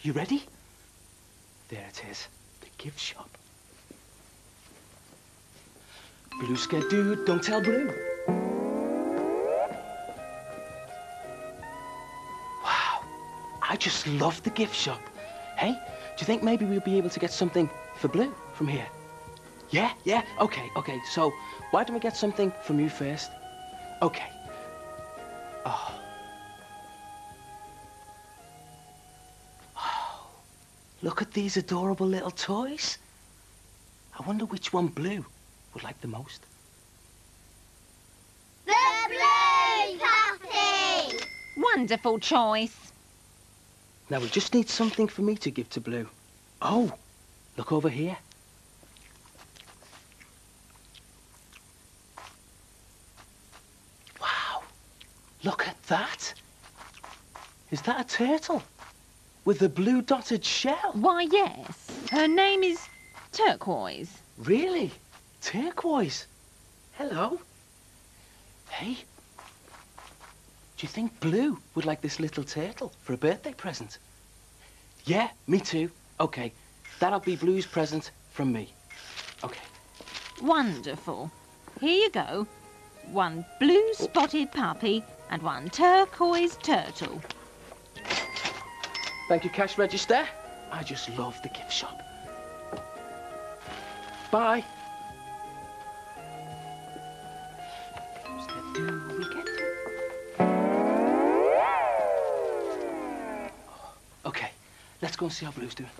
You ready? There it is, the gift shop. Blue scared dude, don't tell Blue. Wow, I just love the gift shop. Hey, do you think maybe we'll be able to get something for Blue from here? Yeah, yeah, okay, okay. So why don't we get something from you first? Okay. Oh. Look at these adorable little toys. I wonder which one Blue would like the most. The blue puppy! Wonderful choice. Now we just need something for me to give to Blue. Oh, look over here. Wow, look at that. Is that a turtle? With the blue dotted shell? Why, yes. Her name is Turquoise. Really? Turquoise? Hello? Hey, do you think Blue would like this little turtle for a birthday present? Yeah, me too. Okay, that'll be Blue's present from me. Okay. Wonderful. Here you go. One blue spotted puppy and one turquoise turtle. Thank you, cash register. I just love the gift shop. Bye. Okay, let's go and see how Blue's doing.